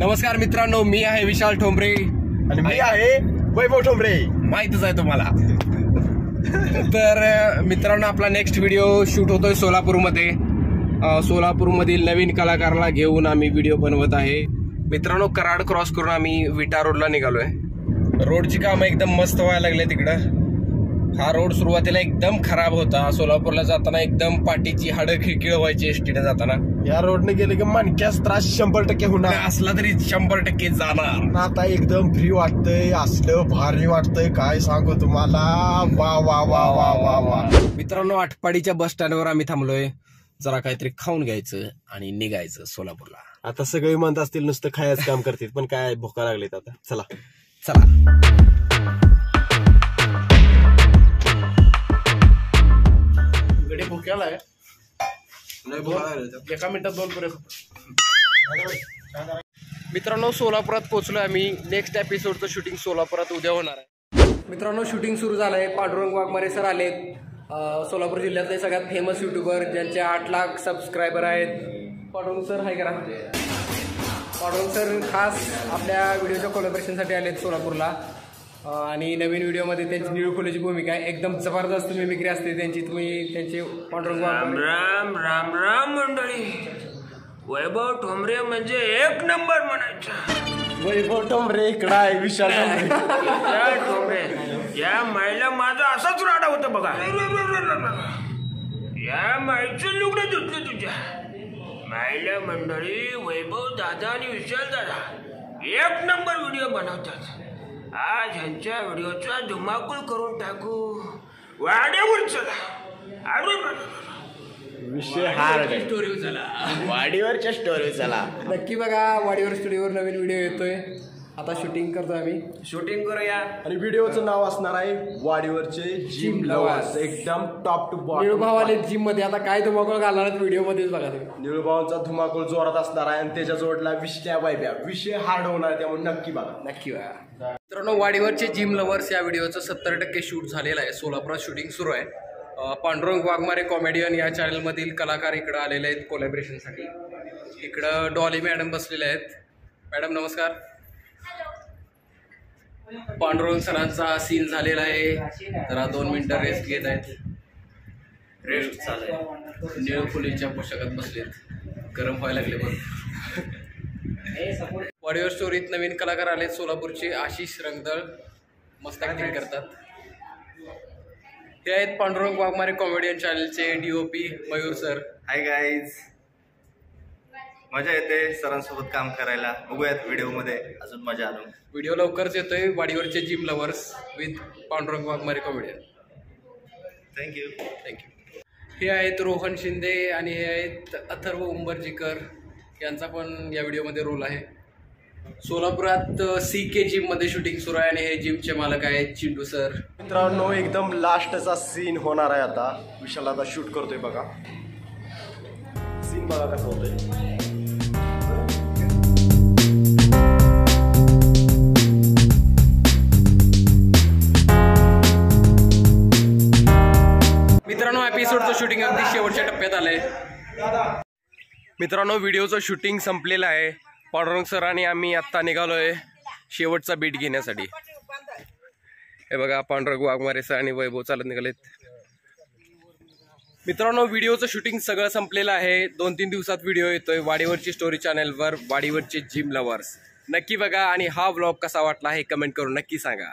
नमस्कार मित्रांनो मी आहे विशाल ठोंबरे. आणि मी आहे वैभव ठोंबरे. माहितच आहे तुम्हाला. तर मित्रांनो आपला नेक्स्ट व्हिडिओ शूट होतोय सोलापूरमध्ये. सोलापूरमधील नवीन कलाकाराला घेऊन आम्ही व्हिडिओ बनवत आहे. मित्रांनो कराड क्रॉस करून आम्ही विटा रोडला निघालोय. रोडची कामं एकदम मस्त व्हायला लागले तिकडं हा रोड सुरुवातीला एकदम खराब होता. सोलापूरला जाताना एकदम पाठीची हाडं खिळखिळ व्हायची एसटीने जाताना. या रोडने गेले की मानक्यास त्रास शंभर टक्के होणार. असला तरी शंभर टक्के जाणार. आता एकदम फ्री वाटतंय असलं भारी वाटतंय. काय सांगू तुम्हाला? वा वा वा वा वा वा. मित्रांनो आटपाडीच्या बस स्टँडवर आम्ही थांबलोय. जरा काहीतरी खाऊन घ्यायचं आणि निघायचं सोलापूरला. आता सगळे म्हणत असतील नुसतं खायचं काम करतील पण काय भोका लागलेत आता. चला. चला. भुक्याला आहे. एका मिनिटात दोन पुरे मित्रांनो सोलापुरात पोहोचलोय आम्ही. नेक्स्ट एपिसोडचं शूटिंग सोलापुरात उद्या होणार आहे. मित्रांनो शूटिंग सुरू झालंय. पांडुरंग वाघमारे सर आलेत. अं, सोलापूर जिल्ह्यातले सगळ्यात फेमस युट्यूबर ज्यांचे आठ लाख सबस्क्रायबर आहेत. पांडुरंग सर हाय करा. पांडुरंग सर खास आपल्या व्हिडिओच्या कोलॅबरेशनसाठी आलेत सोलापूरला. आणि नवीन व्हिडिओमध्ये त्यांची निळखोलीची भूमिका आहे. एकदम जबरदस्त मिमिक्री असते त्यांची. तुम्ही त्यांचे पांडुरंग राम राम राम राम मंडळी. वैभव ठोंबरे म्हणजे एक नंबर म्हणायचं. वैभव ठोंबरे इकडं आहे विशाल ठोंबरे. या ठोंबरे. या माईला माझा असाच राडा होता बघा. या माईचं लुगडं धुतलं तुझ्या. माईला मंडळी वैभव दादा आणि विशाल दादा एक नंबर व्हिडिओ बनवतात. आज ह्यांच्या व्हिडिओचा धुमाकूळ करून टाकू. वाड्यावर चला. अरे विषय हार्ड स्टोरी चला. वाडीवरच्या स्टोरी चला. नक्की बघा वाडीवर स्टुडिओवर नवीन व्हिडिओ येतोय. आता शूटिंग करतोय आम्ही. शूटिंग करूया. आणि व्हिडिओचं नाव असणार आहे वाडीवरचे जिम लवर्स. एकदम टॉप टू बॉटम निळूभाव आले जिममध्ये आता काय धुमाकूळ घालणार व्हिडिओ मध्येच बघा तुम्ही. निळूभावांचा धुमाकूळ जोरात असणार आहे आणि त्याच्या जोडला विषया वायब्या विषय हार्ड होणार आहे, त्यामुळे नक्की बघा. नक्की बघा. मित्रांनो वाडीवरचे जिम लवर्स या व्हिडिओचं सत्तर टक्के शूट झालेलं आहे. सोलापुरात शूटिंग सुरू आहे. पांडुरंग वाघमारे कॉमेडियन या चॅनलमधील कलाकार इकडं आलेले आहेत कोलॅबरेशनसाठी इकडं डॉली मॅडम बसलेले आहेत. मॅडम नमस्कार. पांडुरंग सरांचा सीन झालेला आहे. जरा दोन मिनिटं रेस्ट घेत आहेत. रेस्ट चालू आहे निळफुलीच्या पोशाखात बसलेत. गरम व्हायला लागले पण वाडीवर स्टोरीत नवीन कलाकार आले सोलापूरचे आशिष रंगदळ. मस्त ऍक्टिंग करतात. हे आहेत Pandurang Waghmare comedian चॅनलचे DOP Mayur sir. Hi guys मजा येते सरांसोबत काम करायला. बघूयात व्हिडिओमध्ये. अजून मजा आलो. व्हिडिओ लवकरच येतोय. वाडीवरचे gym lovers with Pandurang Waghmare comedian thank you thank you हे आहेत रोहन शिंदे आणि हे आहेत अथर्व उंबरजीकर. यांचा पण या व्हिडिओमध्ये रोल आहे. सोलापुरात सी के जिममध्ये शूटिंग सुरू आहे आणि हे जिमचे मालक आहेत चिंटू सर. मित्रांनो एकदम लास्टचा सीन होणार आहे आता. विशाल आता शूट करतोय बघा. सीन बघा कसं होतंय. मित्रांनो एपिसोडचं शूटिंग अगदी शेवटच्या टप्प्यात आलंय. मित्रांनो व्हिडिओचं शूटिंग संपलेलं आहे. पांडुरंग सर आणि आम्ही आत्ता निघालोय शेवटचा बीट घेण्यासाठी. हे बघा पांडुरंग वाघमारे सर आणि वैभव चालत निघालेत. मित्रांनो व्हिडिओचं शूटिंग सगळं संपलेलं आहे. दोन तीन दिवसात व्हिडिओ येतोय. वाडीवरची स्टोरी चॅनलवर वाडीवरचे जिम लवर्स नक्की बघा आणि हा व्लॉग कसा वाटला हे कमेंट करून नक्की सांगा.